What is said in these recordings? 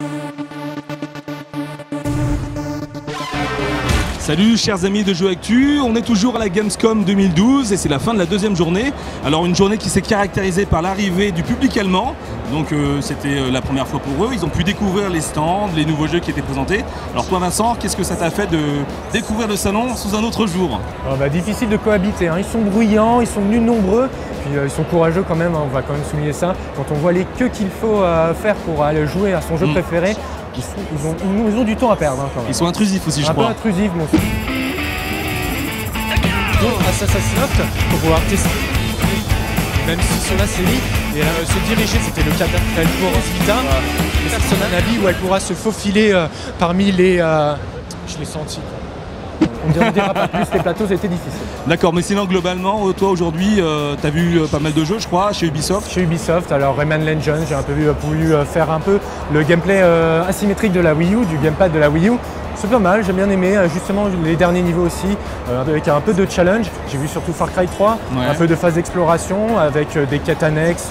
Thank you. Salut chers amis de Jeux Actu, on est toujours à la Gamescom 2012 et c'est la fin de la deuxième journée. Alors une journée qui s'est caractérisée par l'arrivée du public allemand, donc euh, c'était euh, la première fois pour eux, ils ont pu découvrir les stands, les nouveaux jeux qui étaient présentés. Alors toi Vincent, qu'est-ce que ça t'a fait de découvrir le salon sous un autre jour? Ah bah, Difficile de cohabiter, hein. ils sont bruyants, ils sont venus nombreux, puis euh, ils sont courageux quand même, hein. on va quand même souligner ça. Quand on voit les queues qu'il faut euh, faire pour aller jouer à son jeu Mm. préféré, ils, sont- ils ont, ils ont- ils ont du temps à perdre hein, quand même. Ils sont intrusifs aussi je un peu crois. intrusifs, bon, Donc Assassin's pour pouvoir tester même si sur la série et euh, se diriger, c'était le cas d'Alboros Vita, personne n'a avis où elle pourra se faufiler euh, parmi les... euh, je l'ai senti. On ne dira pas plus, les plateaux étaient difficiles. D'accord, mais sinon globalement, euh, toi aujourd'hui, euh, t'as vu euh, pas mal de jeux je crois chez Ubisoft. Chez Ubisoft, alors Rayman Legends, j'ai un peu vu- voulu euh, faire un peu le gameplay euh, asymétrique de la Wii U, du gamepad de la Wii U. C'est pas mal, j'ai bien aimé, justement les derniers niveaux aussi, euh, avec un peu de challenge. J'ai vu surtout Far Cry 3, Ouais. un peu de phase d'exploration avec des quêtes annexes.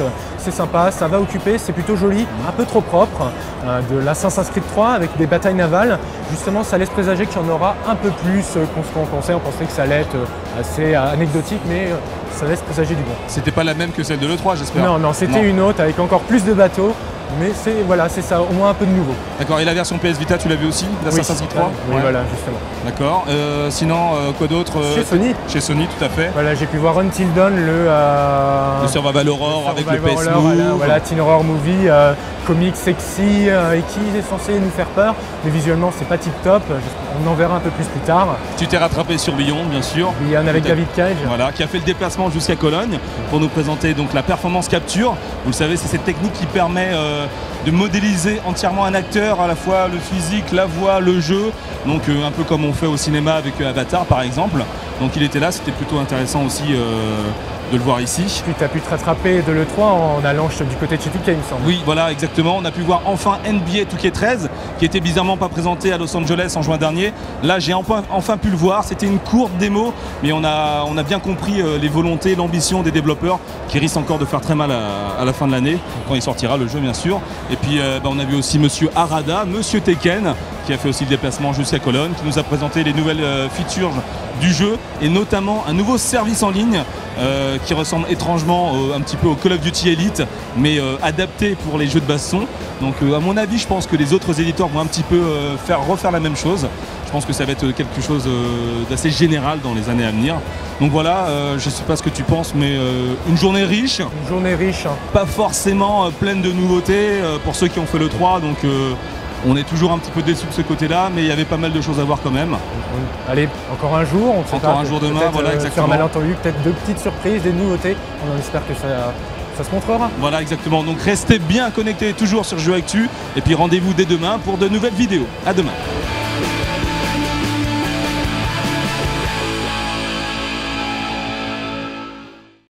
Sympa, ça va occuper, c'est plutôt joli, un peu trop propre. Euh, de l'Assassin's Creed 3 avec des batailles navales, justement ça laisse présager qu'il y en aura un peu plus euh, qu'on qu'on pensait. On pensait que ça allait être euh, assez anecdotique, mais ça laisse présager du bon. C'était pas la même que celle de l'E3 j'espère. Non, non, c'était une autre avec encore plus de bateaux. Mais c'est voilà, c'est ça, au moins un peu de nouveau. D'accord, et la version PS Vita tu l'as vu aussi D'Assassin's Creed 3 Oui, Ouais. voilà, justement. D'accord, Euh, sinon euh, quoi d'autre euh, Chez Sony, Chez Sony tout à fait. voilà, j'ai pu voir Until Dawn, le, euh, Le Survival Horror avec le PS Horror, Move. voilà, voilà, Teen Horror Movie, euh, comique sexy euh, et qui est censé nous faire peur. Mais visuellement, c'est pas tip top. On en verra un peu plus plus tard. Tu t'es rattrapé sur Lyon, bien sûr. Il y en a avec David Cage. Voilà, qui a fait le déplacement jusqu'à Cologne pour nous présenter donc la performance capture. Vous le savez, c'est cette technique qui permet euh, de modéliser entièrement un acteur, à la fois le physique, la voix, le jeu. Donc euh, un peu comme on fait au cinéma avec Avatar par exemple. Donc il était là, c'était plutôt intéressant aussi euh, de le voir ici. Puis tu as pu te rattraper de l'E3 en allant du côté de chez il me semble. Oui, voilà, exactement. On a pu voir enfin NBA 2K13, qui était bizarrement pas présenté à Los Angeles en juin dernier. Là, j'ai enfin, enfin pu le voir. C'était une courte démo, mais on a, on a bien compris euh, les volontés, l'ambition des développeurs, qui risquent encore de faire très mal à, à la fin de l'année, quand il sortira le jeu, bien sûr. Et puis, euh, bah, on a vu aussi Monsieur Arada, Monsieur Tekken, qui a fait aussi le déplacement jusqu'à Cologne, qui nous a présenté les nouvelles euh, features du jeu, et notamment un nouveau service en ligne euh, qui ressemble étrangement euh, un petit peu au Call of Duty Elite, mais euh, adapté pour les jeux de baston. Donc à mon avis, je pense que les autres éditeurs vont un petit peu faire refaire la même chose. Je pense que ça va être quelque chose d'assez général dans les années à venir. Donc voilà, je ne sais pas ce que tu penses, mais une journée riche, Une journée riche. hein. pas forcément pleine de nouveautés pour ceux qui ont fait le 3, donc on est toujours un petit peu déçus de ce côté-là, mais il y avait pas mal de choses à voir quand même. Allez, encore un jour, on ne sait Encore pas. un jour demain, voilà, euh, exactement. Sur un malentendu, peut-être deux petites surprises, des nouveautés. On espère que ça, ça se montrera. Voilà exactement, donc restez bien connectés toujours sur Jeux Actu, et puis rendez-vous dès demain pour de nouvelles vidéos. À demain.